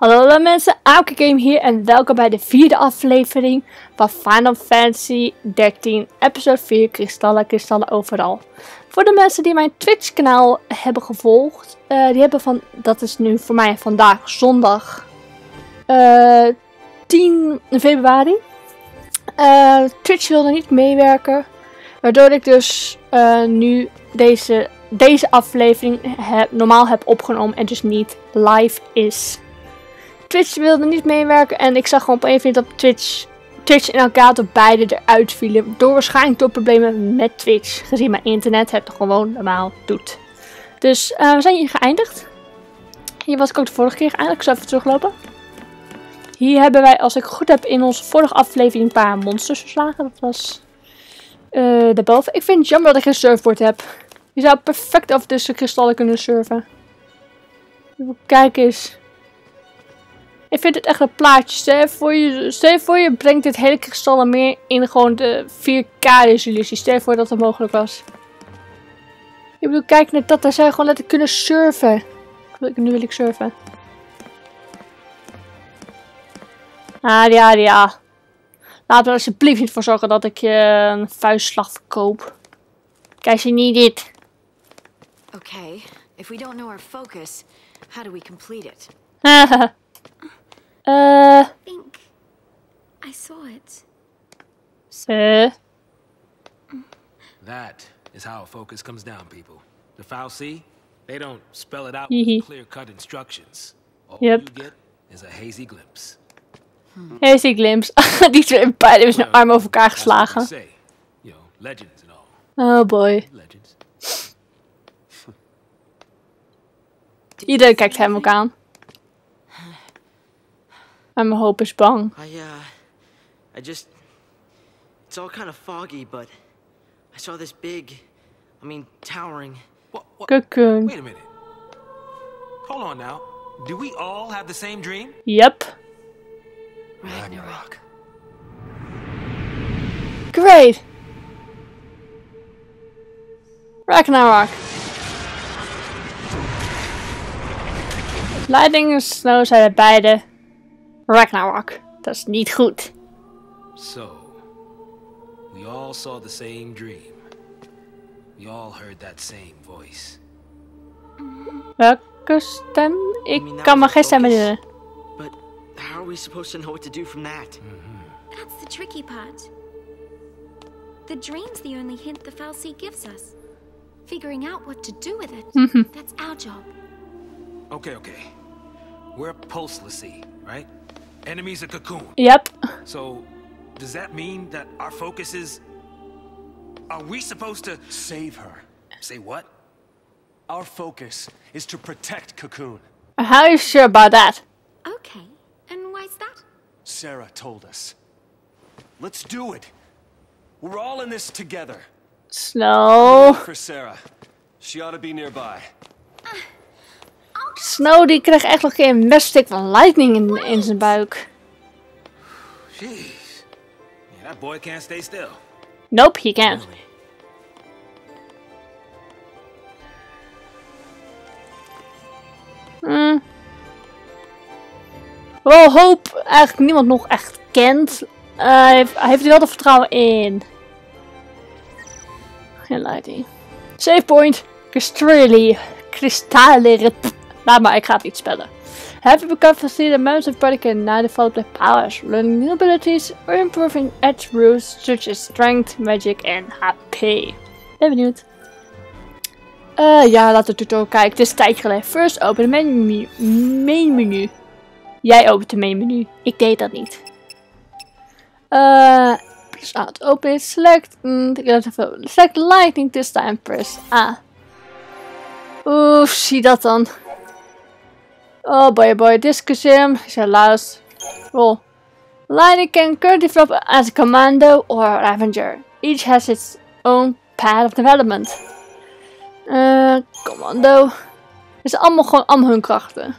Hallo mensen, Aake Game hier en welkom bij de vierde aflevering van Final Fantasy 13 episode 4 Kristallen, Kristallen Overal. Voor de mensen die mijn Twitch kanaal hebben gevolgd, uh, die hebben van, dat is nu voor mij vandaag zondag uh, 10 februari. Uh, Twitch wilde niet meewerken, waardoor ik dus nu deze, deze aflevering normaal heb opgenomen en dus niet live is. Twitch wilde niet meewerken en ik zag gewoon op een dat Twitch, Twitch en Elgato beide eruit vielen. Door waarschijnlijk door problemen met Twitch, gezien mijn internet het gewoon normaal doet. Dus uh, we zijn hier geëindigd. Hier was ik ook de vorige keer geëindigd. Ik zal even teruglopen. Hier hebben wij, als ik goed heb, in onze vorige aflevering een paar monsters verslagen. Dat was uh, daarboven. Ik vind het jammer dat ik geen surfboard heb. Je zou perfect over tussen kristallen kunnen surfen. Even kijken eens. Ik vind het echt een plaatje. Stel voor je, stel voor je brengt dit hele kristallen meer in gewoon de 4K resolutie. Stel voor dat dat mogelijk was. Ik bedoel, kijk naar dat. Daar zou je gewoon letterlijk kunnen surfen. Nu wil ik surfen. Ah, ja, ja. Laten we er alsjeblieft niet voor zorgen dat ik je een vuistslag verkoop. Kijk, je niet dit. Okay, if we don't know our focus, how do we complete it? uh. I think I saw it. Uh. That is how a focus comes down, people. The foul C, they don't spell it out with clear-cut instructions. All Yep. you get is a hazy glimpse. Hazy glimpse. Die twee beiden hebben zijn arm over elkaar geslagen. You know, legends and all. Oh boy. Legends. Iedereen kijkt hem ook aan. En mijn hoop is bang. I, uh, I just. It's all kind of foggy, but I saw this big, I mean, towering. What, what? Cocoon. Wait a minute. Hold on now. Do we all have the same dream? Yep. Ragnarok. Great. Ragnarok. Lightning en Snow zeiden beide Ragnarok. Dat is niet goed. So, we all saw the same dream. We all heard that same voice. Welke stem? I Ik mean, that kan was maar geen stem focus. herinneren. But how are we supposed to know what to do from that? Mm-hmm. That's the tricky part. The dream's the only hint the Falsey gives us. Figuring out what to do with it, that's our job. Okay, okay. We're pulselessy, right? Enemies a cocoon. Yep. So, does that mean that our focus is. Are we supposed to. Save her. Say what? Our focus is to protect Cocoon. How are you sure about that? Okay, and why's that? Sarah told us. Let's do it. We're all in this together. Snow. For Sarah. She ought to be nearby. Uh, Snow die kreeg echt nog een messtick van lightning in, in zijn buik. Jeez. Yeah, that boy can't stay still. Nope, he can't. Hmm. Wel hoop eigenlijk niemand nog echt kent. Eh, hij heeft, hij heeft er wel de vertrouwen in. Geen lighting. Save point. Kristalli. Kristalli. Laat maar, ik ga het niet spellen. Have become fascinated amounts of predicate now develop their powers, learning new abilities or improving attributes such as strength, magic en HP? Ben benieuwd. Eh ja, laten we tutorial kijken. Het is tijdje geleden. First open the main menu. Main menu. Jij opent de main menu. Ik deed dat niet. Eh, press to open it. Select, mm, select lightning this time. Press A. Oeh, zie dat dan. Oh boy, boy, this consume is allows. Roll. Lightning can currently develop as a commando or Avenger. Each has its own path of development. Eh, commando. Het is allemaal gewoon allemaal hun krachten.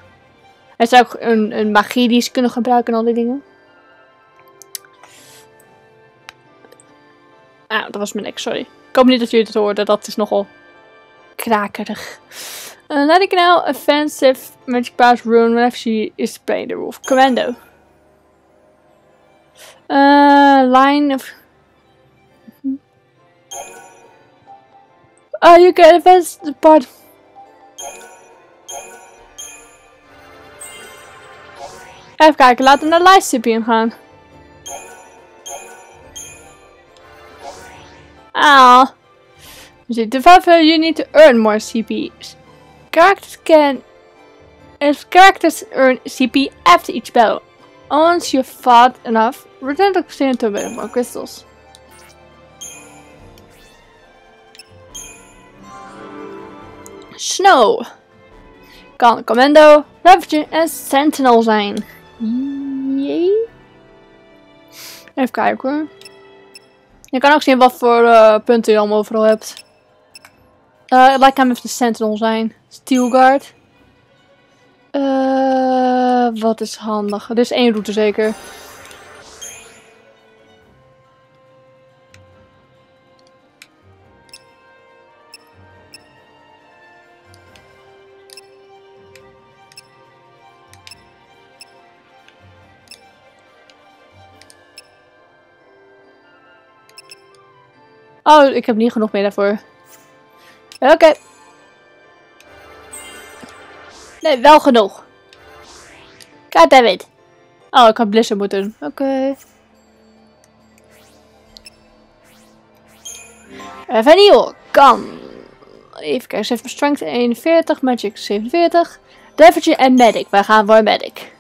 Er is ook een, een magie die ze kunnen gebruiken en al die dingen. Ah, dat was mijn ex, sorry. Ik hoop niet dat jullie het hoorden, dat is nogal krakerig. Uh, letting now offensive magic pass rune whenever she is playing the wolf. Commando. Uh, line of. Oh, you can advance the part. Even kijken, laten we naar Lysipium gaan. Ah. The five you need to earn more CP. Characters can characters earn CP after each battle. Once you've fought enough, return to continue to bit more crystals. Snow kan Commando, Ravager en Sentinel zijn. Jee. Even kijken hoor. Je kan ook zien wat voor uh, punten je allemaal overal hebt. Uh, het lijkt hem even de Sentinel zijn. Steelguard. Uh, wat is handig? Er is één route zeker. Oh, ik heb niet genoeg meer daarvoor. Oké. Nee, wel genoeg. Kijk, David. Oh, ik had Blizzard moeten. Oké. Okay. Revenue kan. Even kijken, ze heeft Strength 41, Magic 47. Devotje en Medic. Wij gaan voor Medic.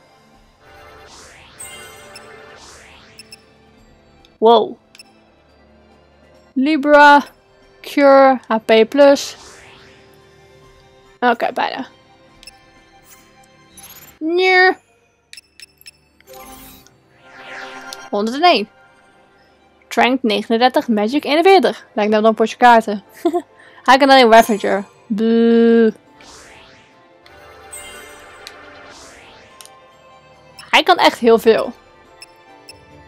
Wow. Libra, Cure, HP+. Oké, bijna. Neer. 101. Trank 39, Magic 41. Lijkt nou dan potje kaarten. Hij kan alleen Ravager. Buh. Hij kan echt heel veel.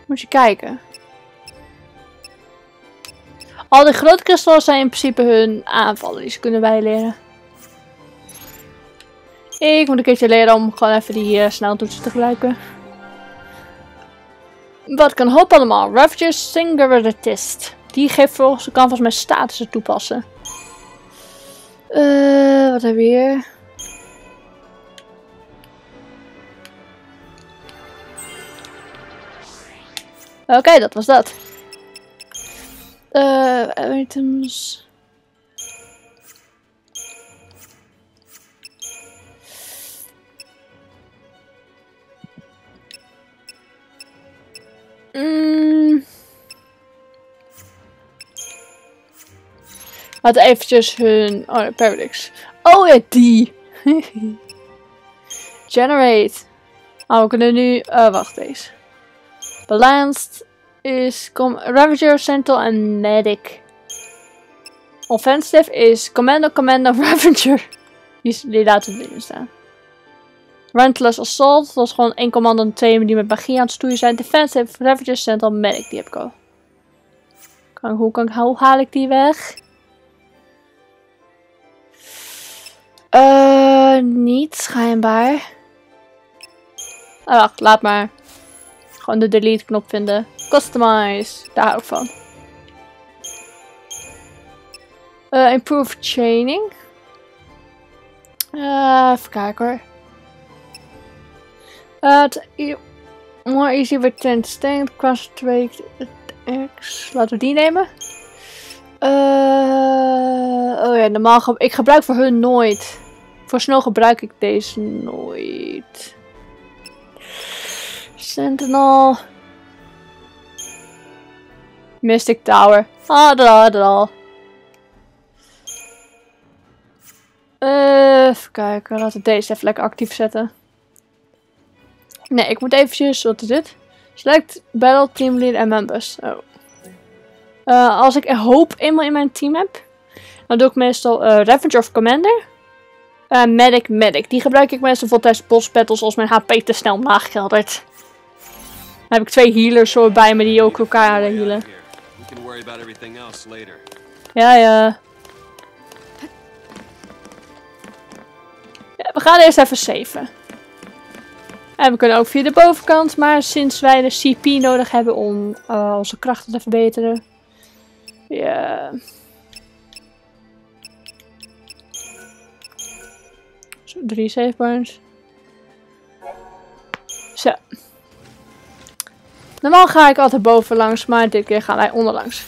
Moet je kijken. Al die grote kristallen zijn in principe hun aanvallen die ze kunnen bijleren. Ik moet een keertje leren om gewoon even die uh, sneltoetsen te gebruiken. Wat kan hoop allemaal? Ravager Singularist. Die geeft volgens, kan volgens mij statussen toepassen. Uh, wat hebben we hier? Oké, dat was dat. Uh, items. Mm. Laten eventjes hun... Oh, Paradox. Oh ja, die! Generate. Oh, we kunnen nu... Uh, wacht deze. Balanced is Ravager, Sentinel en Medic. Offensive is Commando, Commando, Ravager. Die, die laten we binnen staan. Relentless Assault, dat is gewoon één commando en twee die met magie aan het stoeien zijn. Defensive, Ravager, Sentinel, Medic, die heb ik al. Kan, hoe, kan, hoe haal ik die weg? Uh, niet schijnbaar. Oh, wacht, laat maar. Gewoon de delete knop vinden. Customize. Daar hou ik van. Uh, improve chaining. Uh, even kijken hoor. Uh, more easy with 10 stand. Concentrate X. Laten we die nemen. Uh, oh ja, normaal ik gebruik voor hun nooit. Voor snel gebruik ik deze nooit. Sentinel. Mystic Tower. Ah, da da. Uh, even kijken, laten we deze even lekker actief zetten. Nee, ik moet eventjes, wat is dit? Select Battle Team Leader en Members. Oh. Uh, als ik hoop eenmaal in mijn team heb, dan doe ik meestal uh, of Commander. Uh, medic, Medic. Die gebruik ik meestal voor tijdens boss battles als mijn HP te snel nagelderd. Dan heb ik twee healers zo bij me die ook elkaar healen. Ja, ja. we gaan eerst even saven. En we kunnen ook via de bovenkant, maar sinds wij de CP nodig hebben om uh, onze krachten te verbeteren. Ja. Zo, drie save points. Zo. Normaal ga ik altijd bovenlangs, maar dit keer gaan wij onderlangs.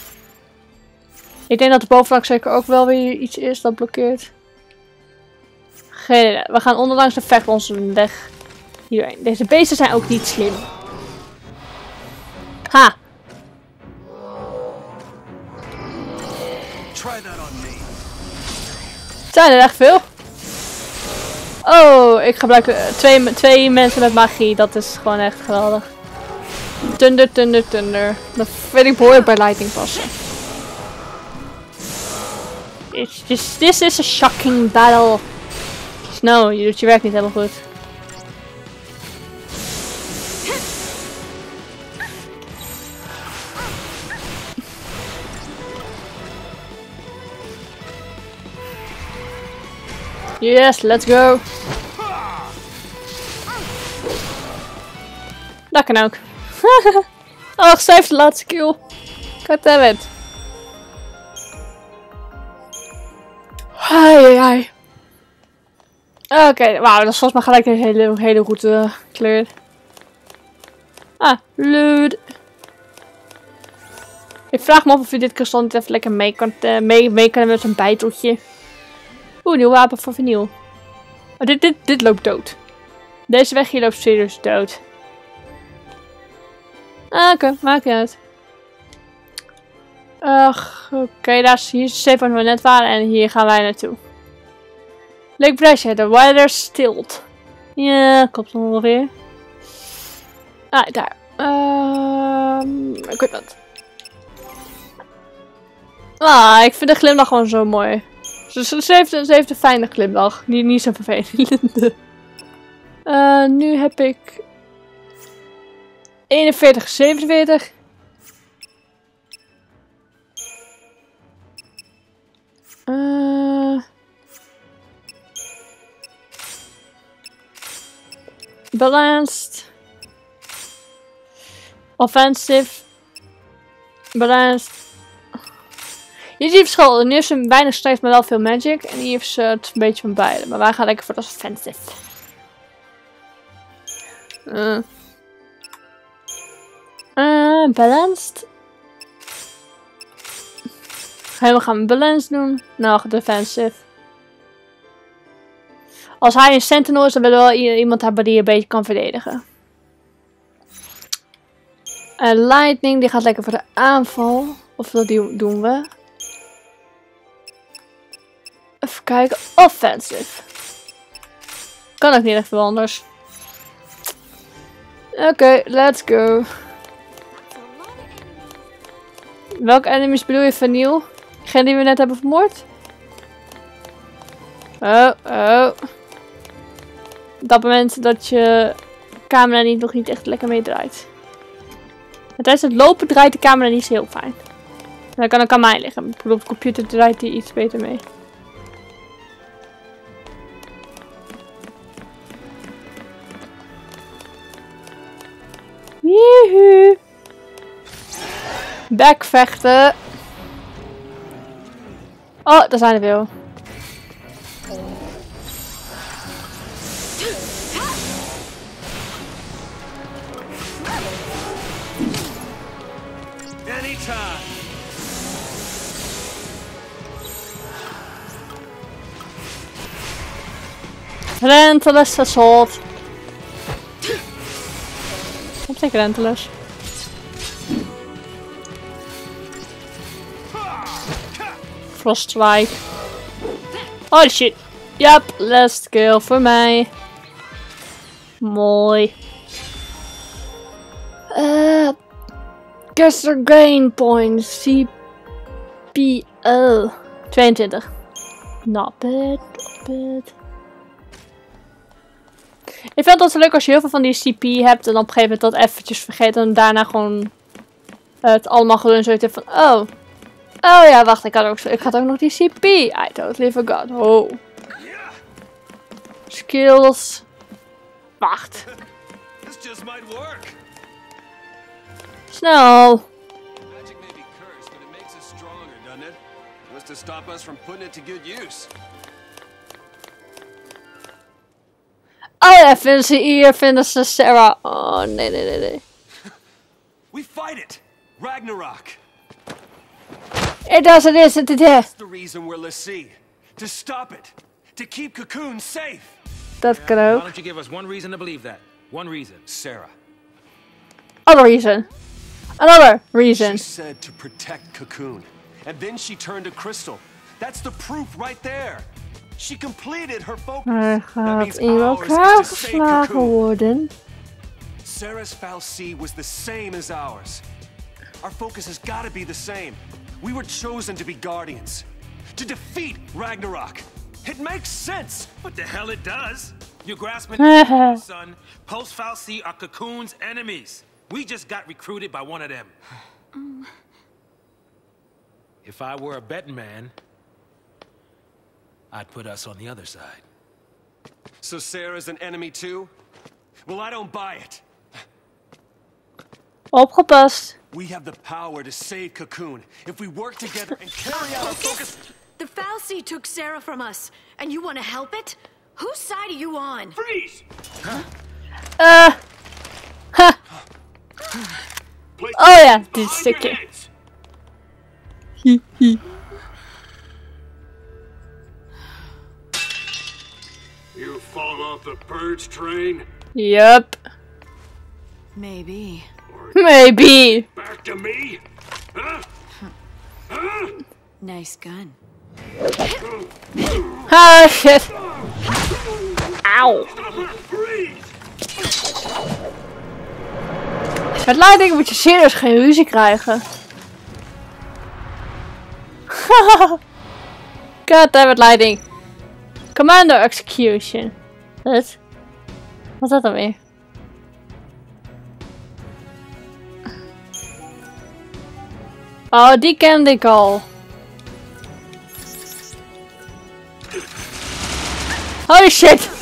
Ik denk dat de bovenlangs zeker ook wel weer iets is dat blokkeert. Geen idee. We gaan onderlangs de vecht onze weg hierheen. Deze beesten zijn ook niet slim. Ha! Zijn er echt veel? Oh, ik gebruik eh, twee, twee mensen met magie. Dat is gewoon echt geweldig. Thunder, thunder, thunder. Dat vind ik behoorlijk bij Lightning passen. It's just, this is a shocking battle. Snow, je doet je werk niet helemaal goed. Yes, let's go. Dat kan ook. oh, zij heeft de laatste kill. God damn it. Ai, ai. Oké, wauw, dat is volgens mij gelijk een hele, hele route uh, cleared. Ah, leuk. Ik vraag me af of je dit kristal niet even lekker mee kan, uh, mee, mee kan met een bijteltje. Oeh, nieuw wapen voor vernieuw. Oh, dit, dit, dit loopt dood. Deze weg hier loopt serieus dood. Ah, oké, okay, maakt niet uit. Ach, oké, daar is hier is de safe waar we net waren en hier gaan wij naartoe. Lake Brescia, de weather stilt. Ja, klopt ongeveer. Ah, daar. Um, ik weet. Ah, ik vind de glimlach gewoon zo mooi. Ze, ze, heeft, ze heeft een fijne glimlach. Niet, niet zo vervelende. Uh, nu heb ik 41, 47. Uh, balanced. Offensive. Balanced. Je ziet verschil. Nu heeft ze weinig strijd, maar wel veel magic. En hier heeft ze het een beetje van beide. Maar wij gaan lekker voor het offensive. Uh. Uh, balanced. we gaan balance doen. Nou, defensive. Als hij een sentinel is, dan willen we wel iemand hebben die een beetje kan verdedigen. En lightning, die gaat lekker voor de aanval. Of dat doen we. Even kijken. Offensive. Kan ook niet echt veel anders. Oké, let's go. Welke enemies bedoel je van nieuw? Geen die we net hebben vermoord? Oh, oh. Dat moment dat je camera niet, nog niet echt lekker meedraait. Tijdens het lopen draait de camera niet zo heel fijn. Dan kan ook aan mij liggen. Ik bedoel, op de computer draait die iets beter mee. Jeehu. Backvechten. Oh, daar zijn er veel. Relentless assault. Op zich. Frost strike. Holy shit. Yep, last kill voor mij. Mooi. Uh, Caster gain points. CPL. 22. Not bad, not bad. Ik vind het altijd leuk als je heel veel van die CP hebt en op een gegeven moment dat eventjes vergeet en daarna gewoon het allemaal gewoon zo van, oh. Oh ja, wacht, ik had ook, ik had ook nog die CP. I totally forgot. Oh. Skills. Wacht. Snel. Magic may be cursed, but it makes us stronger, doesn't it? What's to stop us from putting it to good use? Oh ja, vinden ze hier, vinden ze Sarah. Oh, nee, nee, nee, nee. We fight it! Ragnarok! It doesn't, is it, it is. That's the reason we're Lassie. To stop it. To keep Cocoon safe. Dat kan Why ook. don't you give us one reason to believe that? One reason. Sarah, Other reason. Another reason. she reason. said to protect Cocoon. And then she turned to Crystal. That's the proof right there. She completed her focus. Er That gaat means in ours elkaar is to save geslagen worden. Sarah's fal'Cie was the same as ours. Our focus has got to be the same. We were chosen to be guardians. To defeat Ragnarok. It makes sense. What the hell it does? You're grasping, Haha. son. Post Falsi are Cocoon's enemies. We just got recruited by one of them. If I were a betting man, I'd put us on the other side. So Sarah's an enemy too? Well, I don't buy it. Opgepast. We have the power to save Cocoon if we work together and carry out our focus. The fal'Cie took Sarah from us, and you want to help it? Whose side are you on? Freeze! Eh. ha. Oh ja, dit stukje. Hi, hi. You fall off the purge train? Yup. Maybe. Maybe. Back to me? Huh? Nice gun. Ah, shit. Auw. Freeze! Met Lightning moet je serieus geen ruzie krijgen. God damn it, Lightning. Commando Execution. Wat? Wat is dat dan weer? Oh, die kende ik al. Holy shit!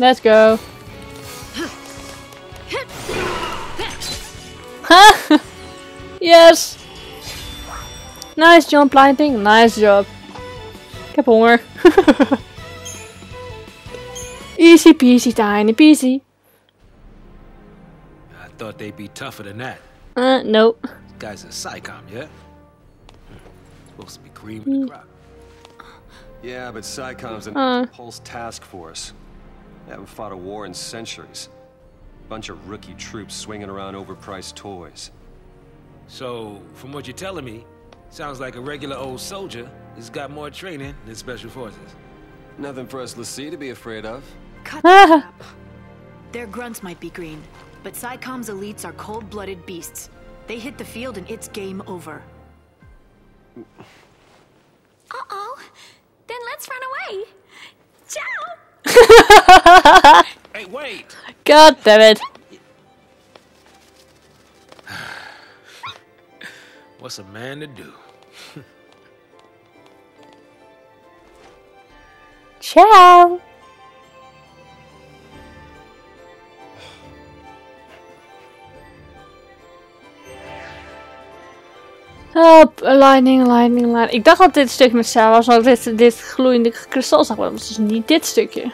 Let's go. Huh? yes. Nice jump, Lightning. Nice job. Ik heb honger. Easy peasy, tiny peasy. I thought they'd be tougher than that. Uh, nope. Guy's a psychom, yeah? Hmm. Supposed to be cream of the crop. Yeah, but SciCom's an Uh. pulse task force. They haven't fought a war in centuries. Bunch of rookie troops swinging around overpriced toys. So, from what you're telling me, sounds like a regular old soldier has got more training than special forces. Nothing for us Lassie to be afraid of. Cut the crap. Their grunts might be green, but SciCom's elites are cold-blooded beasts. They hit the field and it's game over. Uh-oh. Then let's run away. Ciao. Hey, wait! God damn it. What's a man to do? Ciao. Help, lightning, lightning, lightning. Ik dacht dat dit stuk met Sarah was, maar dit, dit gloeiende kristal zag, maar dat is niet dit stukje.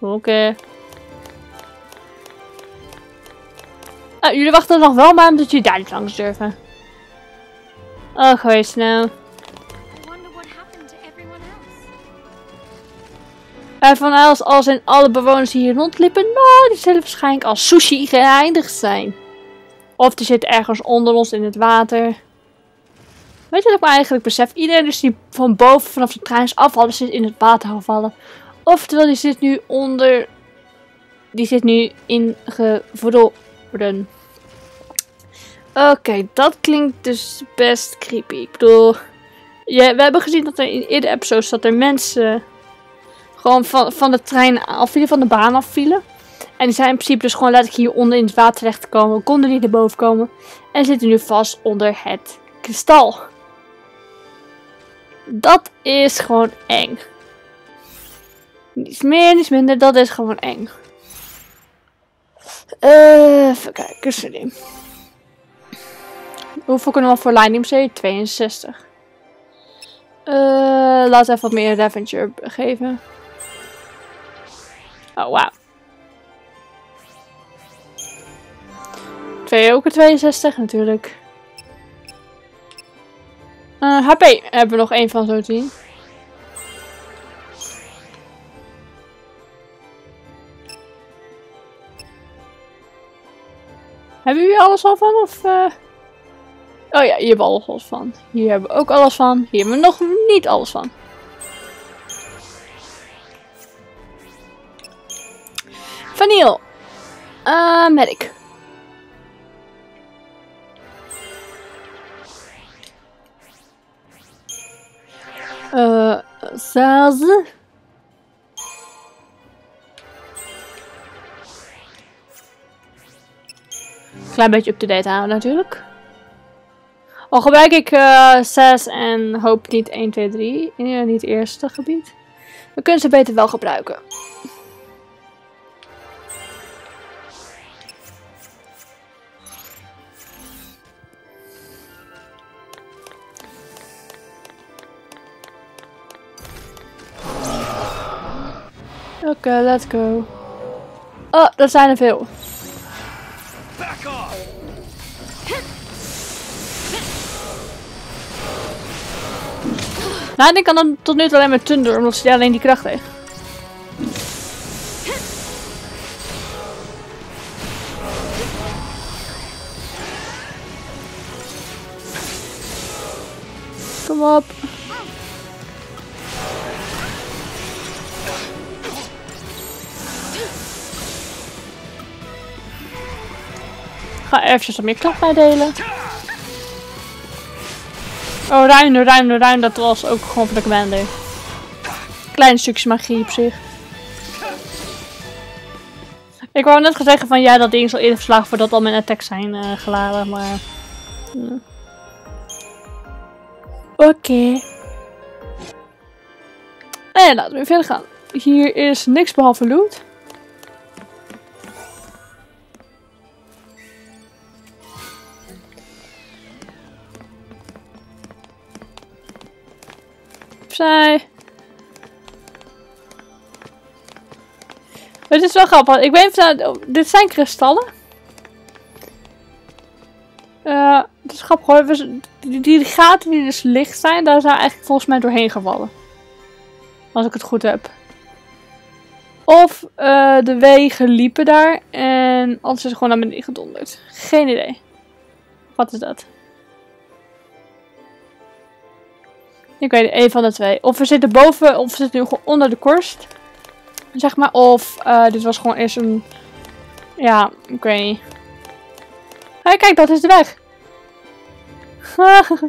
Oké. Ah, jullie wachten nog wel maar omdat jullie daar niet langs durven. Oh, geweest nou. En van als, als en alle bewoners die hier rondliepen, nou, die zullen waarschijnlijk als sushi geëindigd zijn. Of die zitten ergens onder ons in het water. Weet je wat ik me eigenlijk besef? Iedereen dus die van boven vanaf de trein is afvallen, zit in het water gevallen. Oftewel, die zit nu onder... Die zit nu ingevroren. Oké, dat klinkt dus best creepy. Ik bedoel... Ja, we hebben gezien dat er in eerdere episodes dat er mensen gewoon van, van de trein afvielen, van de baan afvielen. En die zijn in principe dus gewoon letterlijk hier onder in het water terecht gekomen. Konden niet naar boven komen. En zitten nu vast onder het kristal. Dat is gewoon eng. Niets meer, niets minder. Dat is gewoon eng. Uh, even kijken. Hoeveel kunnen we voor Lightning C? 62. Uh, laten we even wat meer Adventure geven. Oh, wauw. 2 ook een 62 natuurlijk. HP hebben we nog één van zo zien. Hebben jullie alles al van? Of, uh... Oh ja, hier hebben we alles van. Hier hebben we ook alles van. Hier hebben we nog niet alles van. Vanille. Uh, medic. Uh, Zaz. Klein beetje up-to-date houden natuurlijk. Al gebruik ik uh, 6 en hoop niet 1, 2, 3. In het eerste gebied. We kunnen ze beter wel gebruiken. Okay, let's go. Oh, dat zijn er veel. Off! Nou, ik kan dan tot nu toe alleen maar Thunder, omdat ze alleen die kracht heeft. Eventjes wat meer kracht uitdelen. Oh, ruim, ruim, ruim. Dat was ook gewoon van de commander. Klein stukje magie op zich. Ik wou net zeggen van ja, dat ding zal eerder verslagen voordat al mijn attacks zijn uh, geladen, maar... Uh. Oké. Okay. En laten we verder gaan. Hier is niks behalve loot. Het is wel grappig. Ik weet even, dit zijn kristallen. Uh, het is grappig hoor. Die, gaten die dus licht zijn, daar zijn eigenlijk volgens mij doorheen gevallen. Als ik het goed heb. Of uh, de wegen liepen daar en anders is het gewoon naar beneden gedonderd. Geen idee. Wat is dat? Ik weet een van de twee. Of we zitten boven, of we zitten nu gewoon onder de korst. Zeg maar. Of uh, dit was gewoon eerst een... Ja, ik weet niet. Hé, kijk, dat is de weg.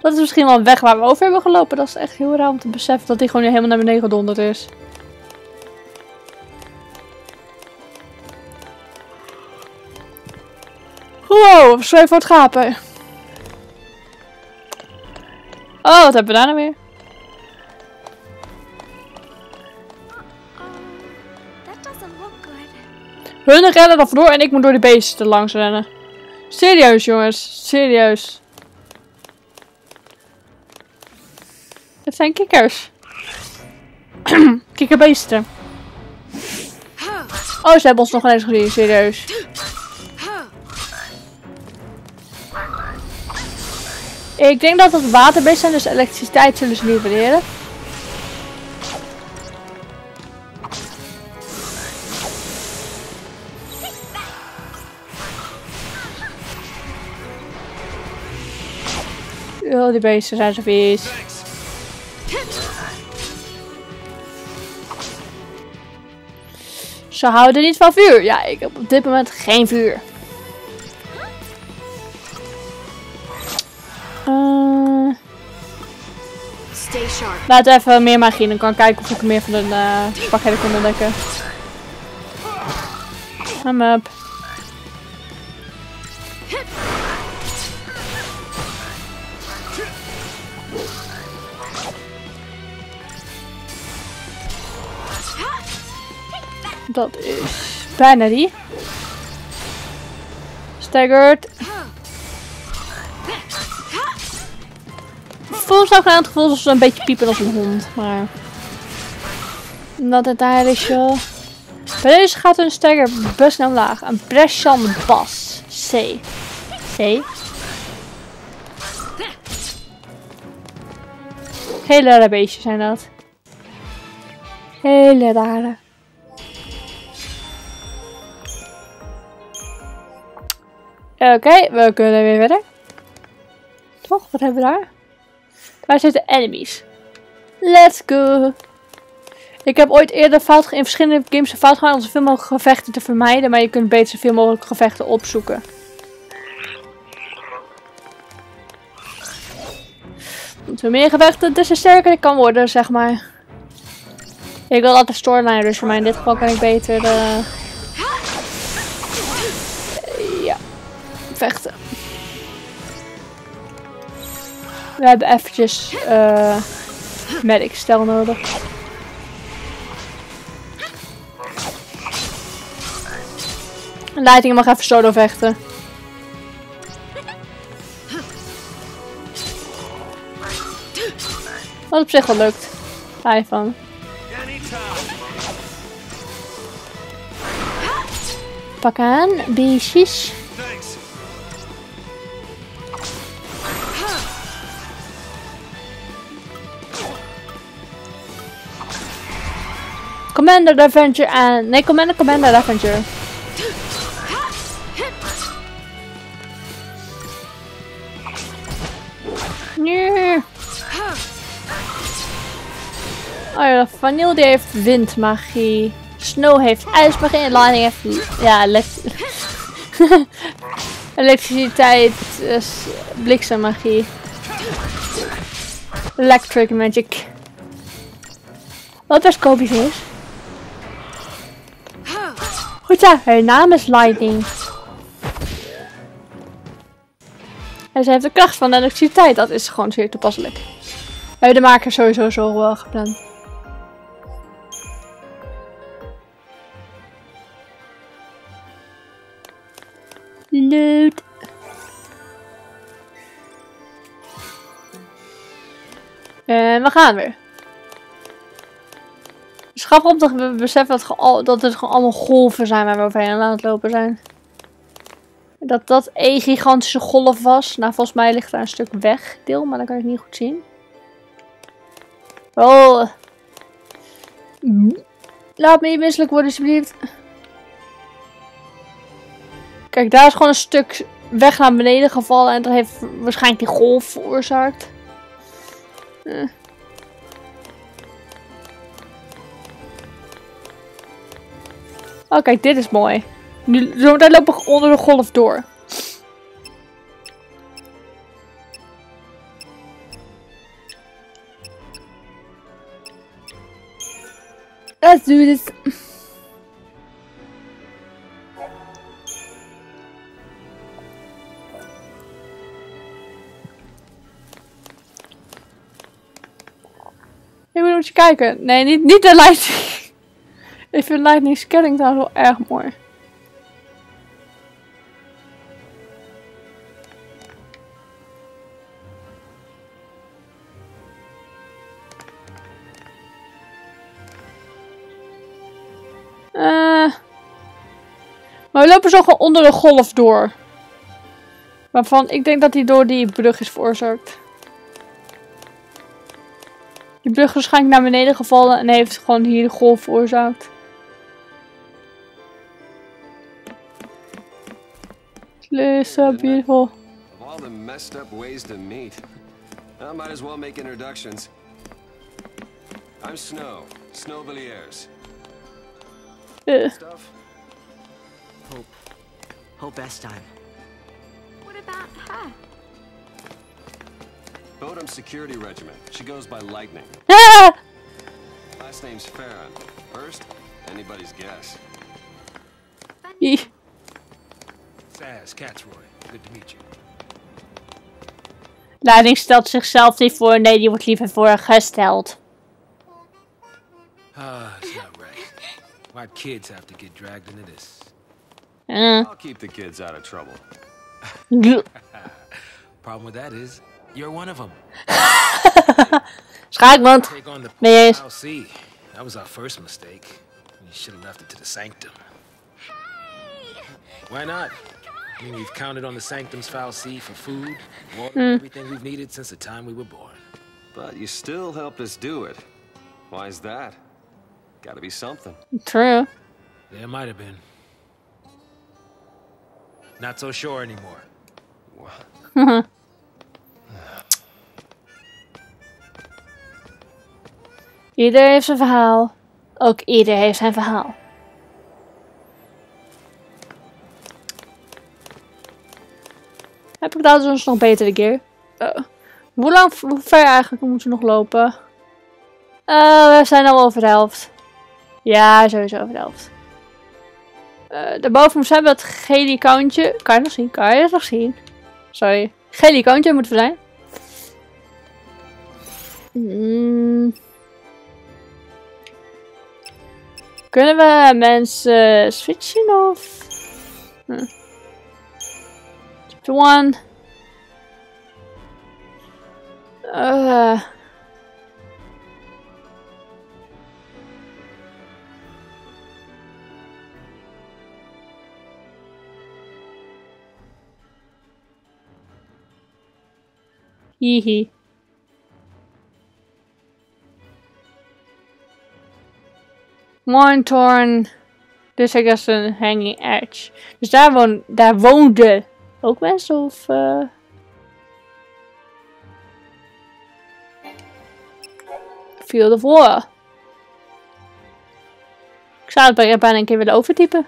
dat is misschien wel een weg waar we over hebben gelopen. Dat is echt heel raar om te beseffen dat die gewoon helemaal naar beneden gedonderd is. Wow, schreef voor het gapen. Oh, wat hebben we daar nou weer? Hun rennen er vandoor en ik moet door de beesten langs rennen. Serieus, jongens. Serieus. Het zijn kikkers. Kikkerbeesten. Oh, ze hebben ons nog eens gezien. Serieus. Ik denk dat het waterbeest zijn, dus elektriciteit zullen ze libereren. Oh, die beesten zijn zo vies. Ze houden niet van vuur. Ja, ik heb op dit moment geen vuur. Sharp. Laten we even meer magie. Dan kan ik kijken of ik meer van de uh, pakketten kan ontdekken. Up. Dat is bijna die. Staggered. Volgens mij gaan het gevoel alsof ze een beetje piepen als een hond, maar... Dat het daar is joh. Bij deze gaat een stagger best snel laag. Een Brescian Bas. C. C. Hele rare beestjes zijn dat. Hele rare. Oké, we kunnen weer verder. Toch? Wat hebben we daar? Daar zitten enemies. Let's go! Ik heb ooit eerder fout in verschillende games een fout gemaakt om zoveel mogelijk gevechten te vermijden, maar je kunt beter zoveel mogelijk gevechten opzoeken. Hoe meer gevechten, dus sterker ik kan worden, zeg maar. Ik wil altijd storyline, dus voor mij in dit geval kan ik beter uh... ja, vechten. We hebben eventjes uh, medic stel nodig. Lightning mag even solo vechten. Wat op zich wel lukt. Ga van. Pak aan, beestjes. Commander Avenger aan. Nee, Commander Commander Avenger. Nee. Oh ja, Vanille die heeft windmagie. Snow heeft ijsmagie en Lightning heeft... Ja, elektriciteit, dus bliksemmagie. Electric magic. Wat best komisch is. Goed zo, haar naam is Lightning. En ze heeft de kracht van de elektriciteit. Dat is gewoon zeer toepasselijk. We hebben de maker sowieso zo wel gepland. Loot. En we gaan weer. Het is om te beseffen dat, dat het gewoon allemaal golven zijn waar we overheen aan het lopen zijn. Dat dat een gigantische golf was. Nou, volgens mij ligt daar een stuk weg deel, maar dan kan ik niet goed zien. Oh. Laat me niet misselijk worden, alsjeblieft. Kijk, daar is gewoon een stuk weg naar beneden gevallen. En dat heeft waarschijnlijk die golf veroorzaakt. Eh. Oh, kijk, dit is mooi. Nu, daar loop ik onder de golf door. Let's do this. Ik moet je kijken. Nee, niet, niet de lightning. Ik vind lightning scanning trouwens wel erg mooi. Uh, maar we lopen zo gewoon onder de golf door. Waarvan ik denk dat die door die brug is veroorzaakt. Die brug is waarschijnlijk naar beneden gevallen en heeft gewoon hier de golf veroorzaakt. It's so beautiful. Of all the messed up ways to meet. I might as well make introductions. I'm Snow, Snow Villiers. Uh. Stuff. Hope. Hope Estime. What about her? Bodum Security Regiment. She goes by Lightning. Ah! Last name's Farron. First, anybody's guess. Saz, Catsroy. Good to meet you. Leiding stelt zichzelf niet voor. Nee, die wordt liever voorgesteld. Ah, it's not right. Why'd kids have to get dragged into this? Eh. I'll keep the kids out of trouble. Problem with that is, you're one of them. Schaakband. Take Nee eens. I'll see. That was our first mistake. We should have left it to the sanctum. Why not? I mean, we've counted on the sanctum's foul sea for food, water, hmm. everything we've needed since the time we were born. But you still helped us do it. Why is that? Gotta be something. True. There might have been. Not so sure anymore. Ieder heeft zijn verhaal. Ook ieder heeft zijn verhaal. Heb ik dat dus nog betere gear? Eh, hoe lang, hoe ver eigenlijk moeten we nog lopen? Eh, we zijn al over de helft. Ja, sowieso over de helft. Eh daarboven moest hebben dat gele kantje. Kan je nog zien? Kan je het nog zien? Sorry. Gele kantje moet er zijn. Mm. Kunnen we mensen switchen of? Hm. Chapter 1. Uh. Hihi. Montorn. Dus ik was een hanging edge. Dus daar, woon, daar woonden ook mensen of... Field of War. Ik zou het bij- bijna een keer willen overtypen.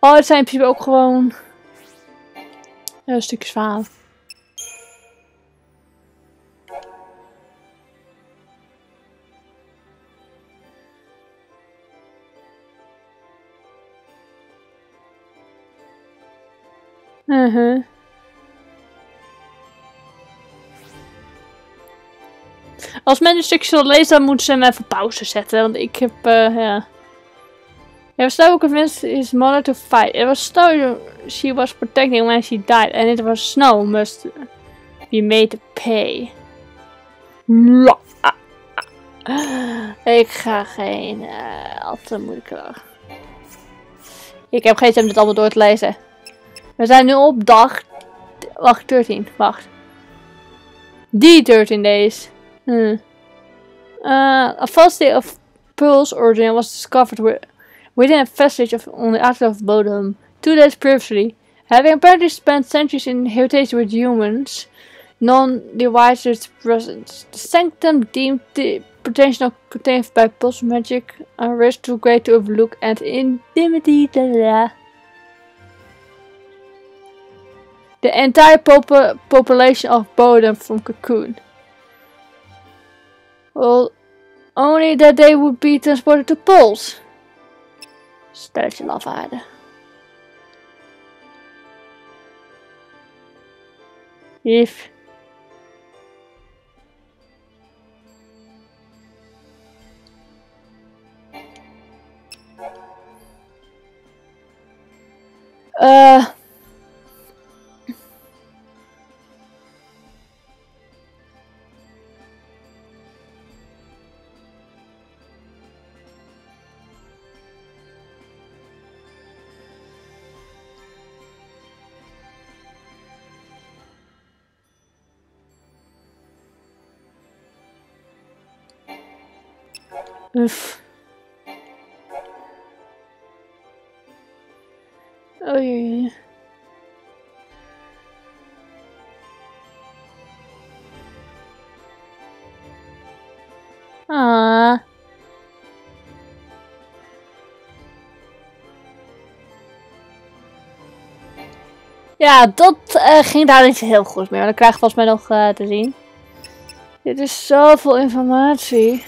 Oh, het zijn in principe ook gewoon eh, stukjes verhaal. Mhm. Als men een stukje wil lezen, dan moeten ze hem even pauze zetten. Want ik heb, eh, ja... It was Snow convinced his mother to fight. It was Snow she was protecting when she died. And it was Snow must be made to pay. Ja. Ik ga geen... eh al te moeilijke... Ik heb geen zin om dit allemaal door te lezen. We zijn nu op dag... Wacht, 13. Wacht. Die 13 days. Hmm. Uh, a false state of Pearl's origin was discovered wi- within a vestige of on the island of Bodum two days previously. Having apparently spent centuries in heritage with humans, wiser its presence. The sanctum deemed the potential contained by Pearl's magic a risk too great to overlook and the the entire popu- population of Bodum from Cocoon. Well, only that they would be transported to poles. Pols. Stelletje lafaarden. If. Uh. Uf. Ah. Ja, dat eh, ging daar niet heel goed mee. Maar dat krijg ik volgens mij nog eh, te zien. Dit is zoveel informatie.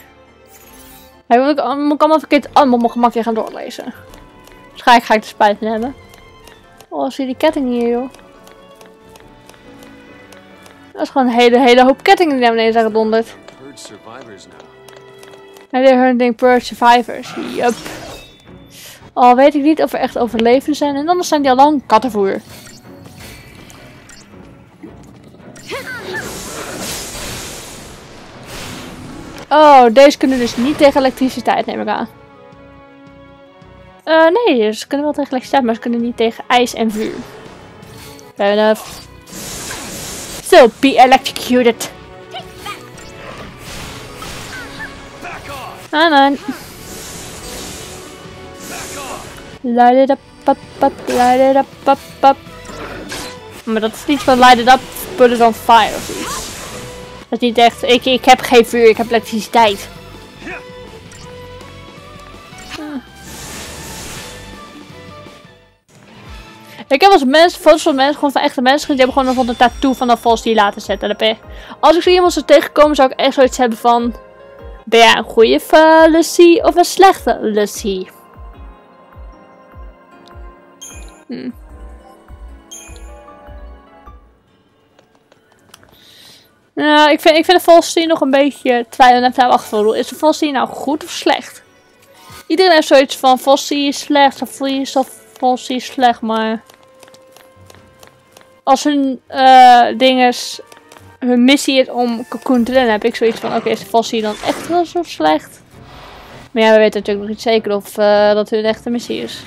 Hij ik, moet ik allemaal verkeerd allemaal op mijn gemakje gaan doorlezen. Waarschijnlijk ga ik de spijt van hebben. Oh, zie die ketting hier, joh. Dat is gewoon een hele, hele hoop kettingen die naar beneden zijn gedonderd. En they're hunting purge survivors. Yup. Al weet ik niet of er echt overlevenden zijn. En anders zijn die al lang kattenvoer. Oh, deze kunnen dus niet tegen elektriciteit, neem ik aan. Eh, nee, ze kunnen wel tegen elektriciteit, maar ze kunnen niet tegen ijs en vuur. Fair enough. So, be electrocuted. Ah, man. Light it up, up, up, light it up, up, up. Maar dat is niet van light it up, put it on fire. Dat is niet echt, ik, ik heb geen vuur, ik heb elektriciteit. Ik heb als mensen, foto's van mensen, gewoon van echte mensen die hebben gewoon nog een tattoo van een vos die laten zetten. Als ik zo iemand zou tegenkomen, zou ik echt zoiets hebben van... Ben jij een goede Lucy of een slechte Lucy? Hm. Nou, ik vind, ik vind de Volstein nog een beetje twijfelachtig. Is de Volstein nou goed of slecht? Iedereen heeft zoiets van Volstein is slecht of Volstein is slecht, maar... Als hun eh dinges, hun missie is om Cocoon te rennen, heb ik zoiets van, oké, is de dan echt wel zo slecht? Maar ja, we weten natuurlijk nog niet zeker of eh, dat hun echte missie is.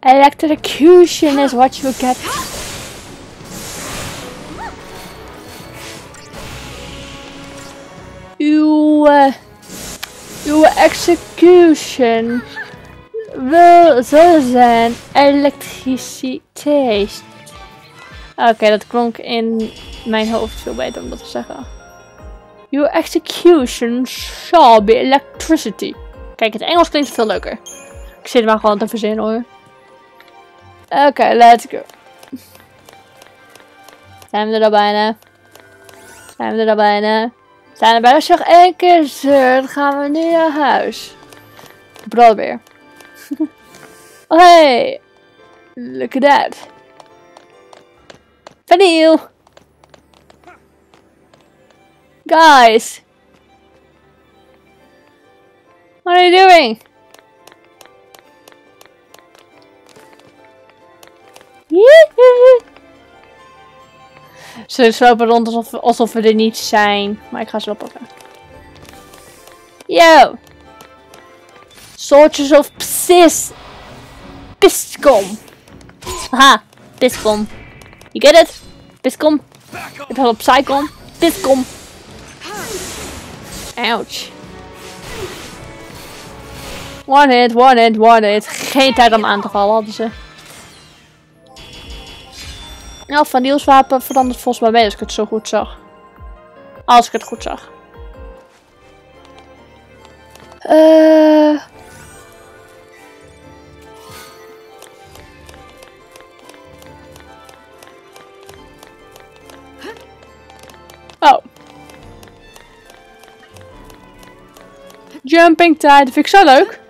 Electrocution is what you get. Uw, eh, uw execution wil zo zijn elektriciteit. Oké, dat klonk in mijn hoofd veel beter om dat te zeggen. Your execution shall be electricity. Kijk, het Engels klinkt veel leuker. Ik zit maar gewoon te verzinnen hoor. Oké, let's go. Zijn we er bijna? Zijn we er bijna? Zijn we bijna? Nog één keer zeurt, gaan we nu naar huis. Broodbeer. oh hey! Look at that. Vanille! Guys! What are you doing? Yee! Ze lopen rond alsof, we er niet zijn. Maar ik ga ze wel. Yo! Soldiers of Psis! Piscom! Haha, Piscom. You get it? Piscom. Ik heb op Psycom. Piscom. Ouch. One hit, one hit, one hit. Geen tijd om aan te vallen hadden ze. Ja, van Niels wapen verandert volgens mij mee als ik het zo goed zag. Als ik het goed zag. Eh. Oh. Jumping tide, vind ik zo leuk.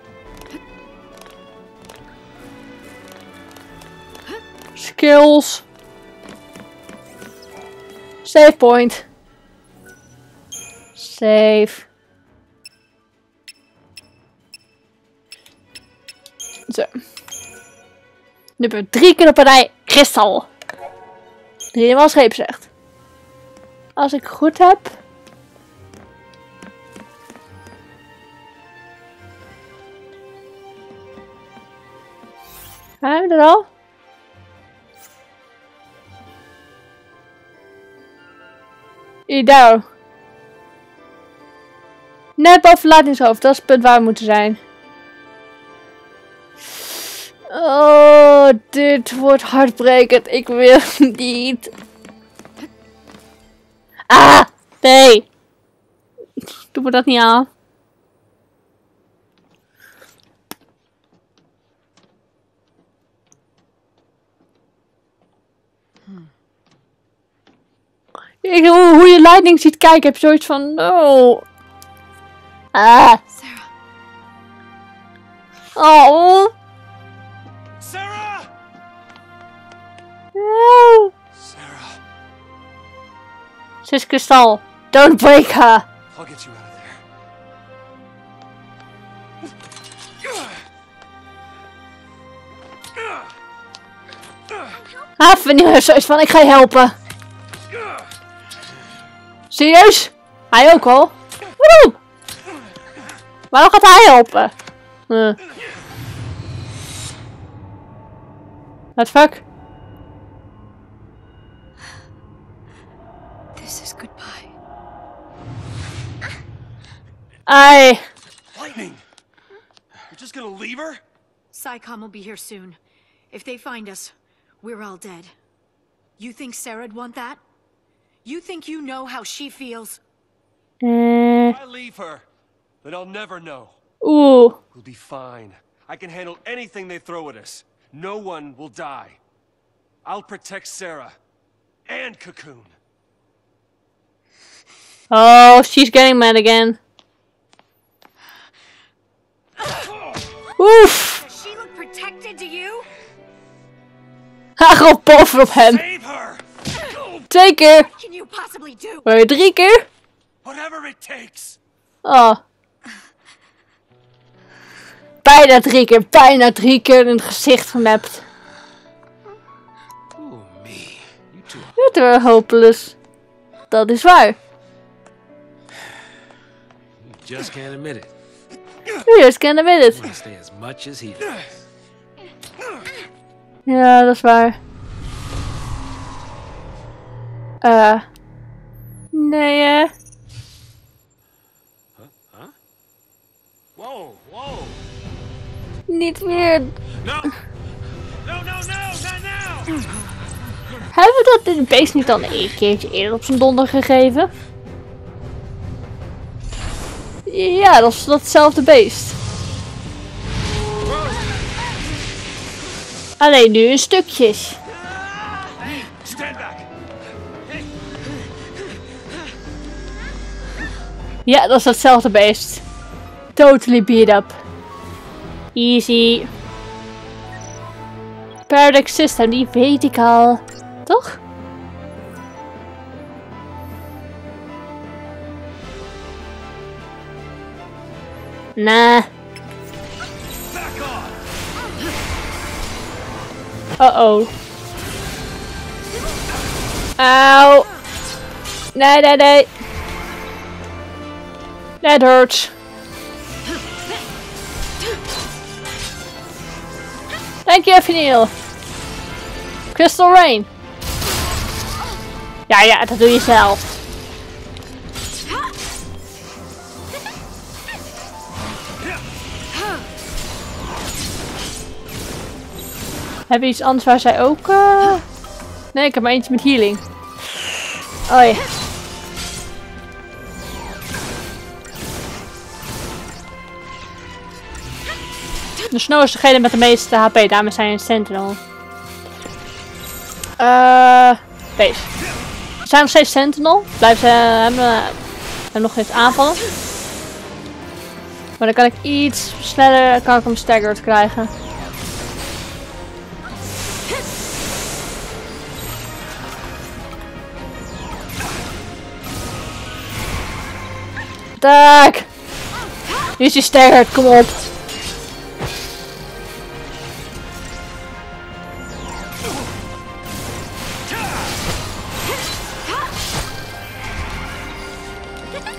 Skills. Save point. Save. Zo. Nu hebben we drie keer op rij kristal. Driemaal scheep zegt. Als ik goed heb. Zijn we er al? Ido. Net boven Latinshoofd, dat is het punt waar we moeten zijn. Oh, dit wordt hartbrekend. Ik wil niet. Ah, nee. Doe me dat niet aan. Hoe, hoe je Lightning ziet kijken, heb je zoiets van, oh. Ah. Sarah. Oh. Sarah! Oh. Sarah, Ze is kristal. Don't break her. I'll get you out of there. Haven heeft zoiets van, ik ga je helpen. Serieus? Hij ook al? Waarom? Waarom gaat hij helpen? Huh. What the fuck? This is goodbye. Ai. Lightning! You're just gonna leave her? Psycom will be here soon. If they find us, we're all dead. You think Sarah'd want that? You think you know how she feels? Mm. If I leave her, then I'll never know. Oeh. We'll be fine. I can handle anything they throw at us. No one will die. I'll protect Sarah. And Cocoon. Oh, she's getting mad again. Oef. Does she look protected to you? Ga gewoon poffen op hem. Save her! Twee keer. Je drie keer? Whatever it takes. Oh. Bijna drie keer, bijna drie keer in het gezicht gemapt. Het was hopeless. Dat is waar. you just can't admit it. You just can't admit it. Ja, dat is waar. Eh. nee, hè? Whoa, whoa. Niet meer. No! No, no, no! Hebben we dat in beest niet al een keertje eerder op zijn donder gegeven? Ja, dat is datzelfde beest. Alleen nu in stukjes. Ja, dat is hetzelfde beest. Totally beat up. Easy. Paradox System, die weet ik al. Toch? Nah. Uh-oh. Auw. Nee, nee, nee. That hurts. Thank you, Finiel. Crystal Rain. Ja, ja, dat doe je zelf. Heb je iets anders waar zij ook... eh, Nee, ik heb maar eentje met healing. Oh. De Snow is degene met de meeste HP, daarmee zijn een Sentinel. Eh, deze. We zijn nog steeds Sentinel. Blijven ze hebben, hebben nog steeds aanvallen. Maar dan kan ik iets sneller kan ik hem staggered krijgen. Tak! Nu is hij staggered, kom op.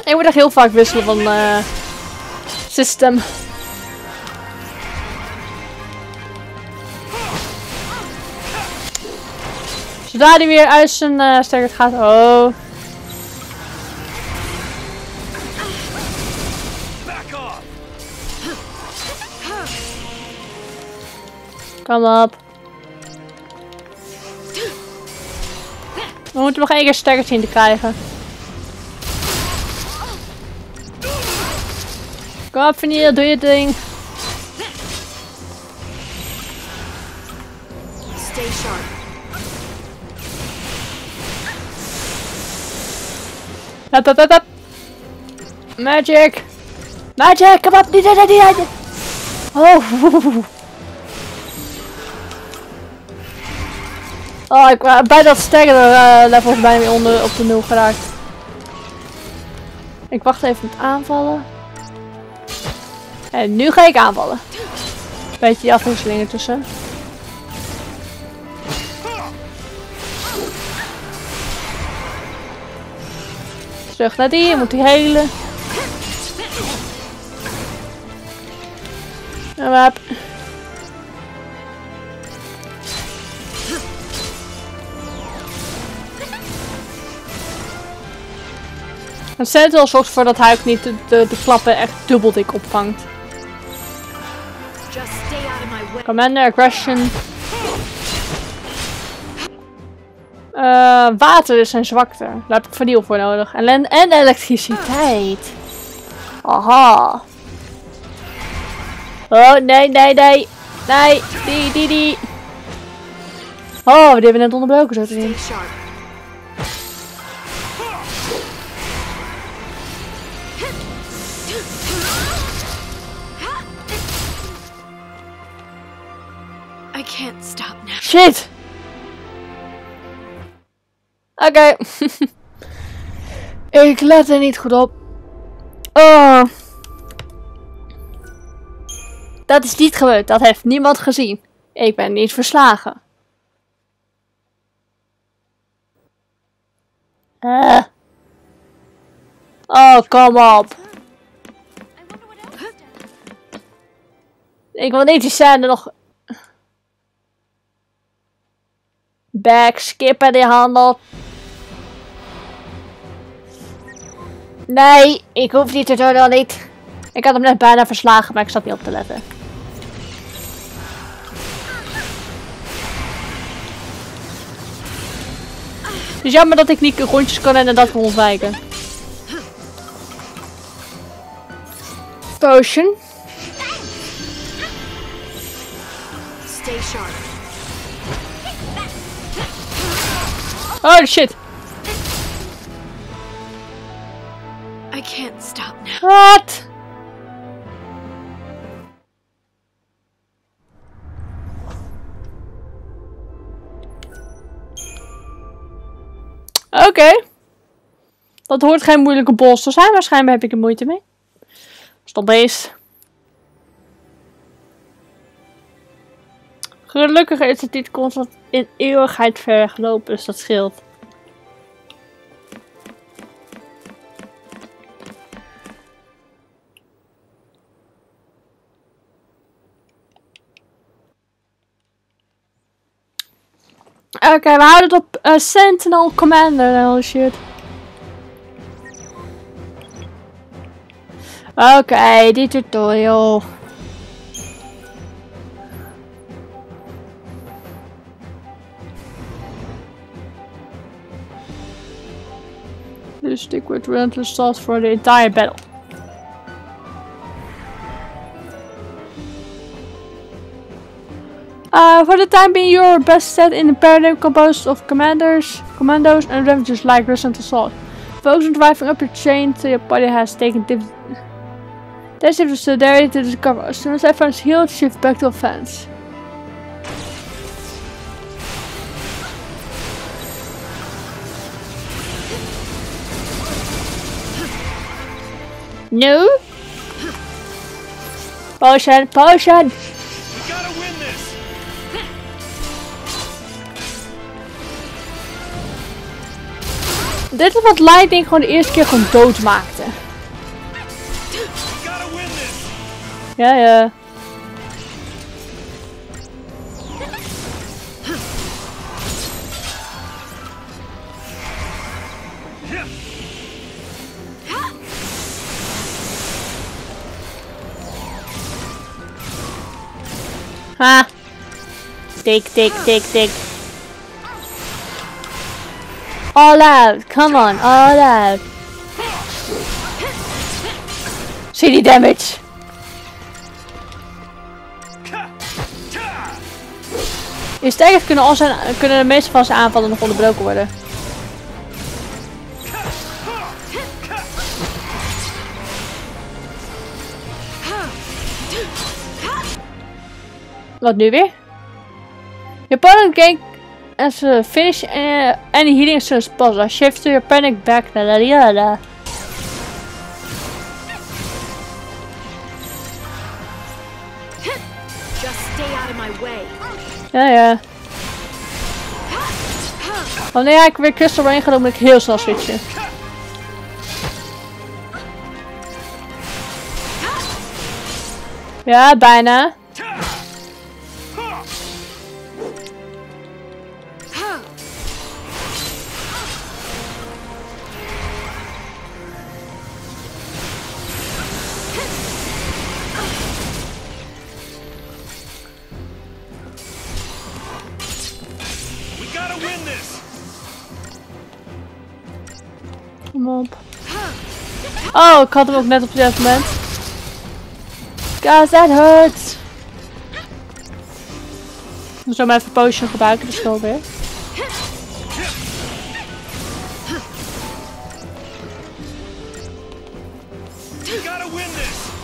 Ik moet echt heel vaak wisselen van eh system. Zodra hij weer uit zijn uh, gaat. Oh. Kom op. We moeten nog één keer sterker zien te krijgen. Kom op, Vanille, doe je ding. Stay sharp. Hup. Magic. Magic, kom op. Niet, niet, niet, niet. Oh. Oh, ik was bij dat sterren uh, levels bijna onder op de nul geraakt. Ik wacht even met aanvallen. En nu ga ik aanvallen. Beetje die afwisseling ertussen. Terug naar die, moet die helen. En wap. Een Sentinel zorgt ervoor dat hij ook niet de, de klappen echt dubbel dik opvangt. Commander Aggression. Eh, water is zijn zwakte. Daar heb ik vernieuw voor nodig. En, en elektriciteit. Aha. Oh, nee, nee, nee. Nee, die, die, die. Oh, die hebben we net onderbroken zo te zien. I can't stop now. Shit! Oké. ik let er niet goed op. Oh. Dat is niet gebeurd. Dat heeft niemand gezien. Ik ben niet verslagen. Eh. Oh, kom op. Ik wil niet die scène nog Back, skippen die handel. Nee, ik hoef die tutorial niet. Ik had hem net bijna verslagen, maar ik zat niet op te letten. Het is jammer dat ik niet rondjes kan en dat kan ontwijken. Potion. Stay sharp. Oh shit. I can't stop now. Wat? Oké. Dat hoort geen moeilijke bos te zijn. Waarschijnlijk heb ik er moeite mee. Stop beest. Gelukkig is het niet constant in eeuwigheid ver gelopen, dus dat scheelt. Oké, we houden het op eh, Sentinel Commander. Holy shit. Oké, die tutorial. You stick with relentless assault for the entire battle. Uh, for the time being, you are best set in a paradigm composed of commanders, commandos, and revengers like recent assault. Focus on driving up your chain till your body has taken div- decisive solidarity to discover. As soon as everyone's healed, shift back to offense. No? Potion, potion! We gotta win this! Dit is wat Lightning gewoon de eerste keer gewoon dood maakte. Ja, ja. Ha! Tik, tik, tik, tik. All out! Come on, all out! Zie die damage! In sterker kunnen, kunnen de meeste van zijn aanvallen nog onderbroken worden. Wat nu weer? Your opponent gain as a finish uh, any healing as soon as possible. Shift to your panic back. La la la la. Just stay out of my way. Ja, ja. Wanneer ik weer Crystal Rain ga, dan moet ik heel snel switchen. Ja, bijna. Oh, ik had hem ook net op dit moment. Guys, that hurts. Ik moet zo maar even potion gebruiken, de schuld weer.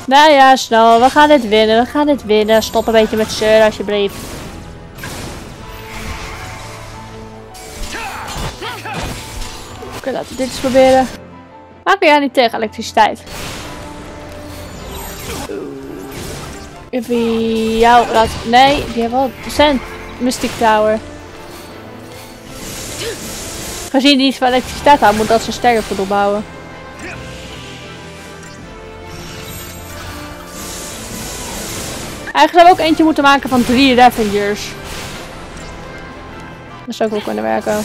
Nou ja, snel. We gaan dit winnen. We gaan dit winnen. Stop een beetje met zeuren, alsjeblieft. Oké, laten we dit eens proberen. Waar kun jij niet tegen elektriciteit? Even jou laten... Nee, die hebben wel... Zijn Mystic Tower. Gezien die iets van elektriciteit houdt, moet dat zijn sterren voor opbouwen. Eigenlijk zouden we ook eentje moeten maken van drie Ravengers. Dat zou ook wel kunnen werken.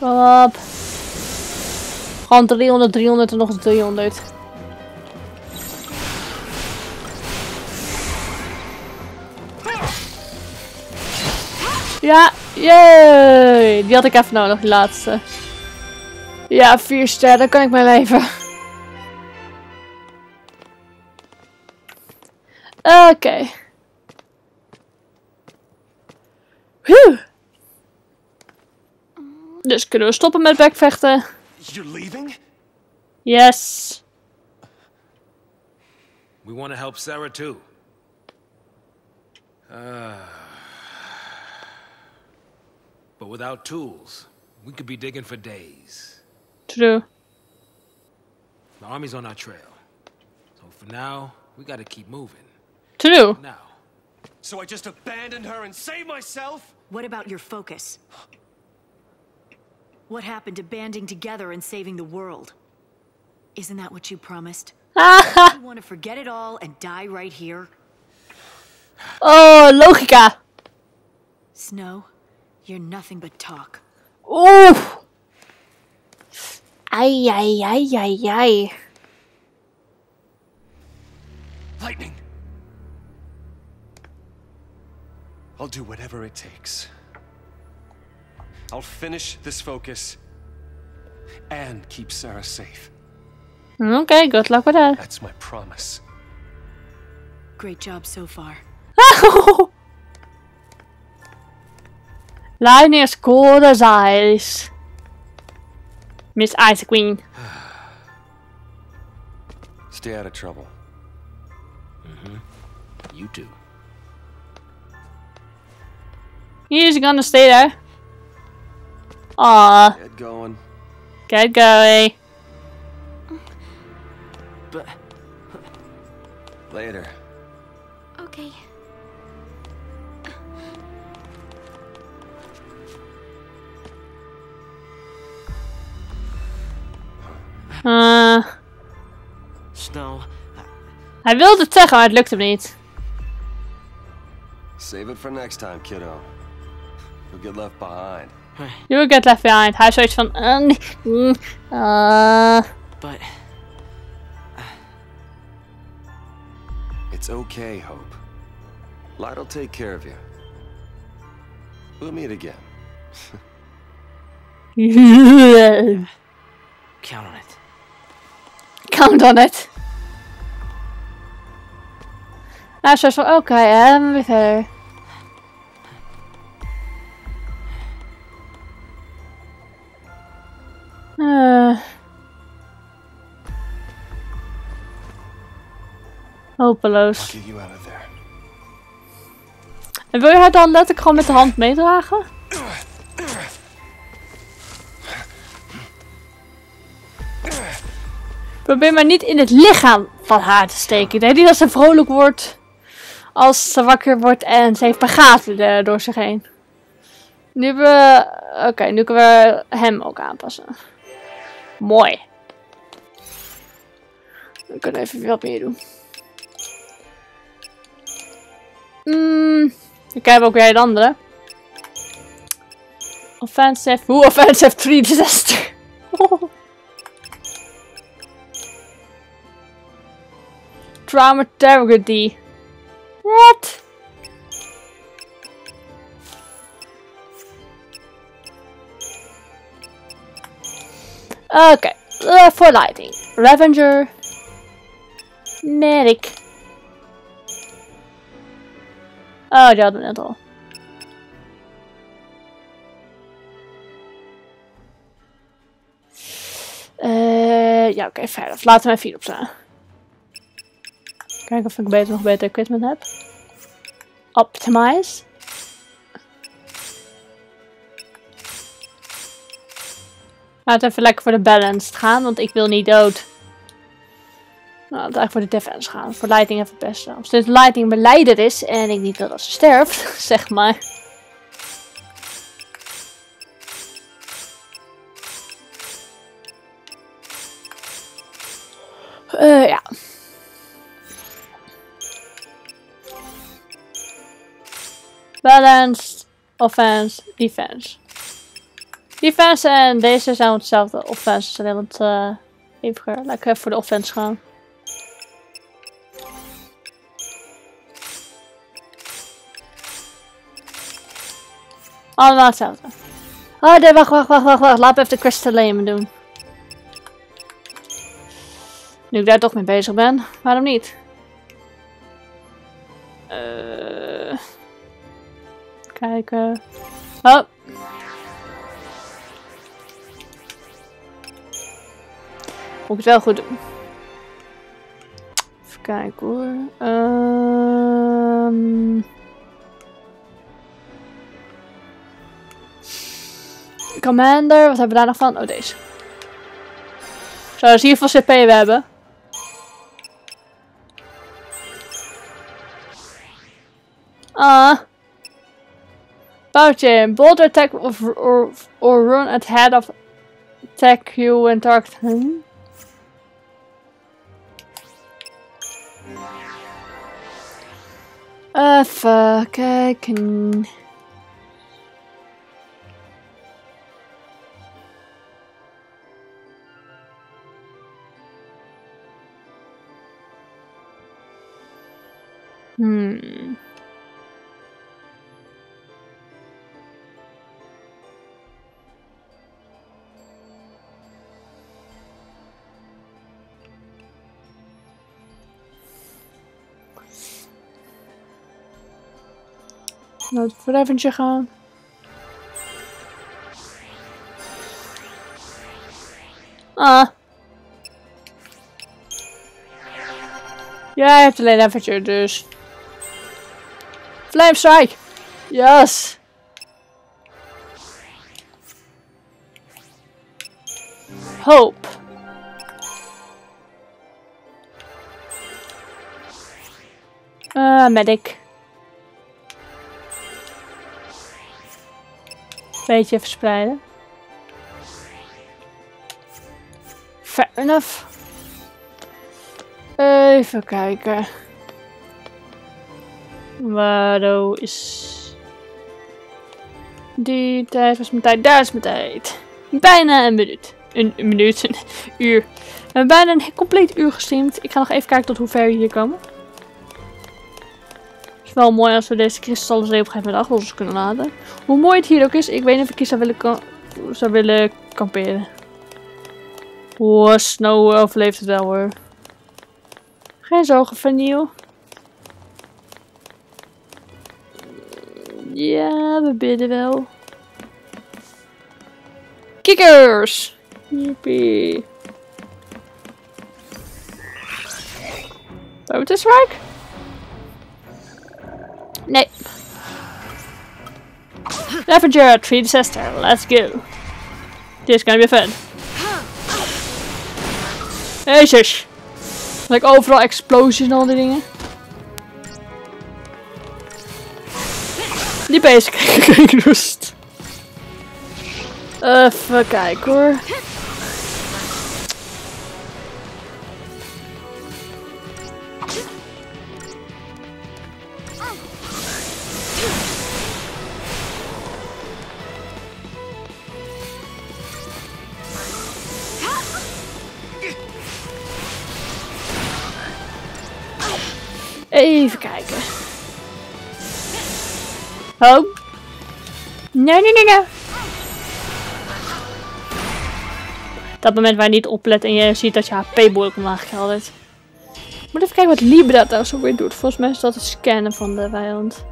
Kom op. Gewoon 300, 300 en nog eens 300. Ja, jee. Die had ik even nodig, die laatste. Ja, vier sterren, dan kan ik mijn leven. Oké. Whew. Dus kunnen we stoppen met backvechten? You're leaving? Yes. We want to help Sarah too. Uh, but without tools, we could be digging for days. True. The army's on our trail. So for now, we gotta keep moving. True. Now, So I just abandoned her and saved myself? What about your focus? What happened to banding together and saving the world? Isn't that what you promised? You want to forget it all and die right here? oh, logica. Snow, you're nothing but talk. Oeh. Ai, ai, ai, ai, ai. Lightning! I'll do whatever it takes. I'll finish this focus and keep Sarah safe. Okay, good luck with that. That's my promise. Great job so far. Lightning is cold as ice. Miss Ice Queen. Stay out of trouble. Mhm. you too. He's gonna stay there. Aw, Get going. get going. But Later. Okay. Uh, Snow, hij wilde het zeggen, maar het lukte hem niet. Save it for next time, kiddo. You'll get left behind. You will get left behind. Hij is zoiets van... Uh, mm, uh, but It's okay, Hope. Light'll take care of you. We'll meet again. count on it. Count on it. Nou, zoals van, oké, en weer verder. Eh. Hopeloos. En wil je haar dan letterlijk gewoon met de hand meedragen? Probeer maar niet in het lichaam van haar te steken. Ik denk niet dat ze vrolijk wordt als ze wakker wordt en ze heeft een gaten er door zich heen. Nu hebben we... Oké, nu kunnen we hem ook aanpassen. Mooi. We kunnen even wat meer doen. Mm, ik heb ook weer een andere. Offensive. Hoe offensive 3 disaster. Dramaturgy. What? Okay, uh, for lighting. Revenger. Medic. Oh, die hadden we net al. Eh, ja, oké, verder. Laten we mijn 4 opstaan. Kijken of ik beter, nog beter equipment heb. Optimize. We even lekker voor de balance gaan, want ik wil niet dood. Nou, we eigenlijk voor de defense gaan. Voor lighting even het beste. Als dit lighting beleider is en ik niet wil dat ze sterft, zeg maar. Eh, ja. Balanced, offense, defense. Defense en deze zijn hetzelfde. Offense is alleen wat uh, eviger. Laat ik even voor de offense gaan. Allemaal hetzelfde. Oh nee, wacht, wacht, wacht, wacht, wacht. Laat me even de crystalline doen. Nu ik daar toch mee bezig ben, waarom niet? Uh, kijken. Oh. Moet ik het wel goed doen. Even kijken hoor. Um... Commander, wat hebben we daar nog van? Oh, deze. Zo, dus hier veel CP we hebben. Ah. Boutje, boulder attack of, or, or run at head of attack you and target him. Even kijken. Hmm. Voor eventje gaan. Ah. Jij hebt alleen eventje, dus. Flame strike! Yes! Hope. Uh, medic. Beetje verspreiden. Fair enough. Even kijken. Wado is... Die tijd was mijn tijd. Daar is mijn tijd. Bijna een minuut. Een, een minuut, een uur. We hebben bijna een compleet uur gestreamd. Ik ga nog even kijken tot hoe ver we hier komen. Is wel mooi als we deze kristallen op een gegeven ons kunnen laten. Hoe mooi het hier ook is, ik weet niet of ik zou willen, kamperen. Oh, Snow overleeft het wel hoor. Geen zorgen van nieuw. Ja, we bidden wel. Kikkers! Yippie. We het strike? Nee. Ravager, 3 disaster. Let's go. This is gonna be fun. Jezus. Like overal explosies en al die dingen. Die bezig ik rust. Even kijken hoor. Even kijken. Oh. Nee, nee, nee, nee. Dat moment waar je niet oplet en je ziet dat je HP behoorlijk omlaag. Ik moet even kijken wat Libra trouwens ook weer doet. Volgens mij is dat het scannen van de vijand.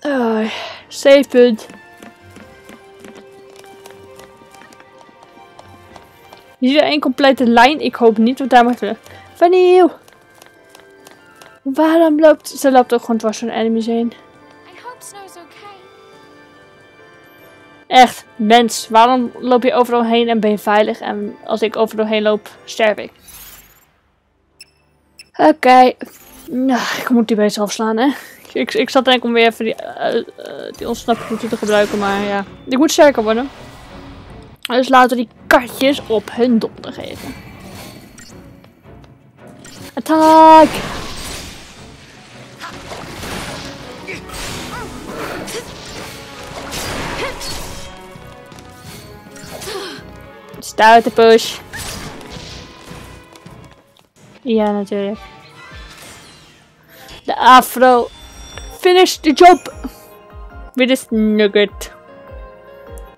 Oh, save punt. Je ziet er één complete lijn. Ik hoop niet dat daar maar terug. Vanille! Waarom loopt... Ze loopt ook gewoon dwars door enemies heen. Echt, mens. Waarom loop je overal heen en ben je veilig? En als ik overal heen loop, sterf ik. Oké. Nou, ik moet die beest afslaan, hè. Ik, ik zat denk om weer even die, uh, uh, die ontsnappingsroute te gebruiken, maar ja. Ik moet sterker worden. Dus laten we die katjes op hun donder geven. Attack! Stoute push. Ja, natuurlijk. De afro. Finish the job. With this nugget.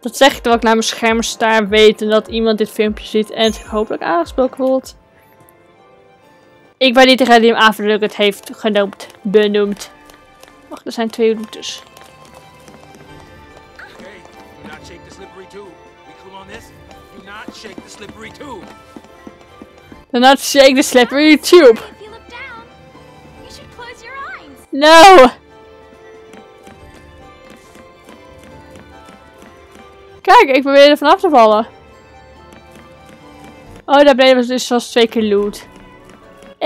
Dat zeg ik terwijl ik naar mijn scherm sta weten dat iemand dit filmpje ziet en het hopelijk aangesproken wordt. Ik ben niet degene die hem afro heeft genoemd. Benoemd. Wacht, er zijn twee routes. Okay, do not shake the slippery tube. We cool on this? Do not shake the slippery tube. Do not shake the slippery tube. If you look down, you should close your eyes. No! Kijk, ik probeer er vanaf te vallen. Oh, daar beneden was dus zoals twee keer loot.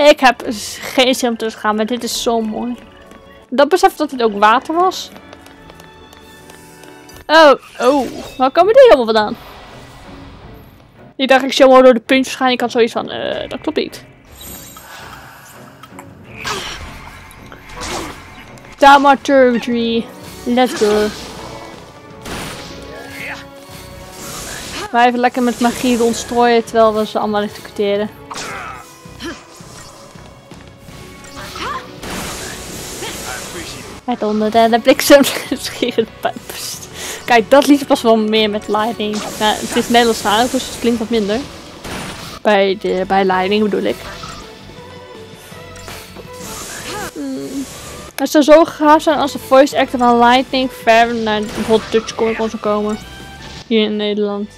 Ik heb geen zin om te gaan, maar dit is zo mooi. Dat besef dat het ook water was. Oh, oh. Waar komen die allemaal vandaan? Ik dacht, ik maar door de puntjes gaan. Ik had zoiets van, eh, dat klopt niet. Thaumaturgy. Let's go. Wij even lekker met magie rondstrooien terwijl we ze allemaal executeren. Het onder de, bliksem schierende pijpst. Kijk, dat liedje past wel meer met Lightning. Het is Nederlandstalig, dus het klinkt wat minder. Bij, de, bij Lightning bedoel ik. Hmm. Het zou zo gaaf zijn als de voice actor van Lightning ver naar bijvoorbeeld Dutch Comic Con zou komen. Hier in Nederland.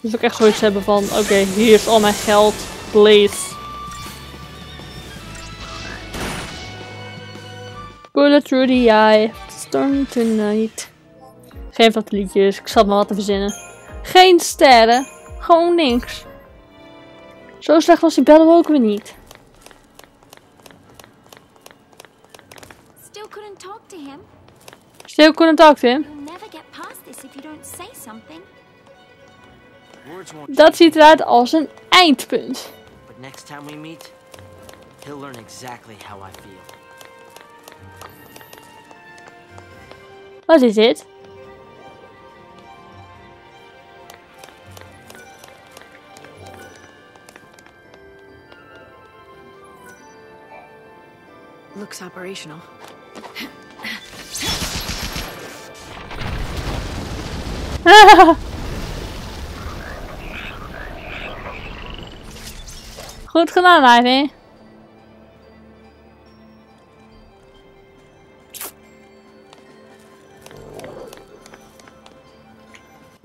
Dus ook echt zoiets hebben van, oké, hier is al mijn geld, please. Bullet through the eye, storm tonight. Geen van de liedjes, ik zat maar wat te verzinnen. Geen sterren, gewoon niks. Zo slecht was die bellen ook weer niet. Still couldn't talk to him. Still couldn't talk to him. Dat ziet eruit als een eindpunt. But next time we meet, he'll learn exactly how I feel. Wat is dit? Looks operational. Goed gedaan, Ivy.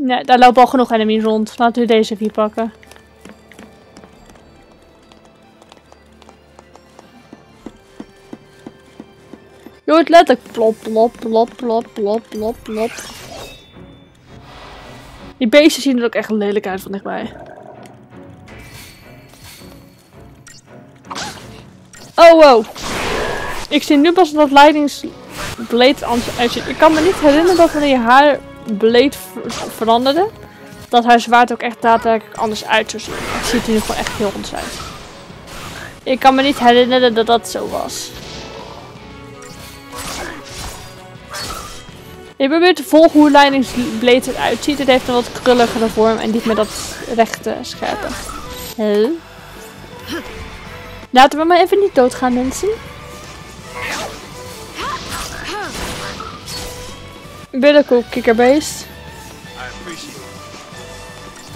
Nee, daar loopt al genoeg enemies rond. Laten we deze vier pakken. Je het letterlijk plop, plop, plop, plop, plop, plop, plop. Die beesten zien er ook echt lelijk uit van dichtbij. Oh, wow. Ik zie nu pas dat leidingsbleed bleed uitziet. Ik kan me niet herinneren dat wanneer je haar blade ver veranderde, dat haar zwaard ook echt daadwerkelijk anders uit zou zien. Het ziet er nu gewoon echt heel anders uit. Ik kan me niet herinneren dat dat zo was. Ik probeer te volgen hoe leidingsblade eruit ziet. Het heeft een wat krulligere vorm en niet met dat rechte scherpe. Huh? Laten we maar even niet doodgaan, mensen. Billenkoek, kikkerbeest.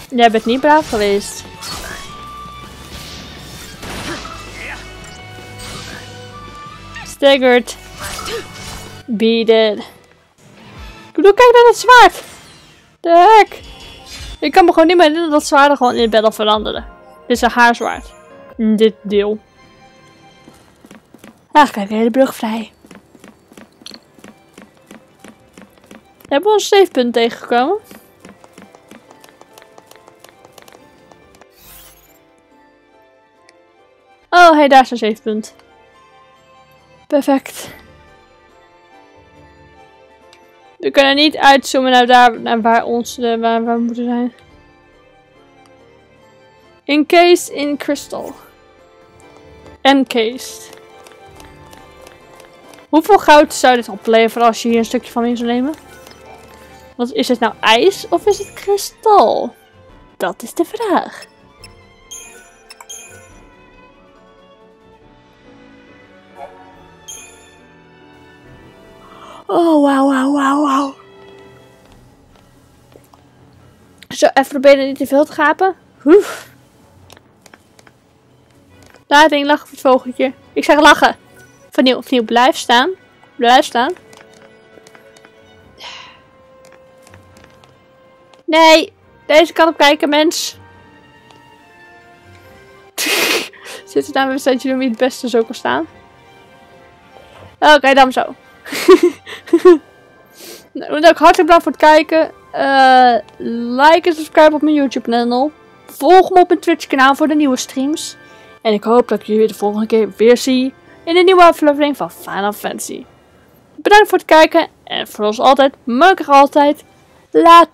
Jij bent niet braaf geweest. Staggered. Beat it. Kijk naar dat zwaard. De hek. Ik kan me gewoon niet meer herinneren dat zwaarden gewoon in het battle veranderden. Dit is een haarzwaard. Dit deel. Ach, kijk, de brug vrij. Hebben we ons savepunt tegengekomen? Oh, hey, daar is een savepunt. Perfect. We kunnen niet uitzoomen naar daar, naar waar ons, uh, waar, waar we moeten zijn. Encased in crystal. Encased. Hoeveel goud zou dit opleveren als je hier een stukje van in zou nemen? Want is het nou ijs of is het kristal? Dat is de vraag. Oh, wauw, wauw, wauw. Zo, even proberen niet te veel te gapen. Oef. Laat één lachen voor het vogeltje. Ik zeg lachen. Opnieuw, opnieuw. Blijf staan. Blijf staan. Nee, deze kant op kijken, mens. Zit daar een standje wie het beste zo kan staan? Oké, dan zo. nou, ook hartelijk bedankt voor het kijken. Uh, like en subscribe op mijn YouTube kanaal. Volg me op mijn Twitch kanaal voor de nieuwe streams. En ik hoop dat ik jullie de volgende keer weer zie in een nieuwe aflevering van Final Fantasy. Bedankt voor het kijken en voor ons altijd, gelukkig altijd. la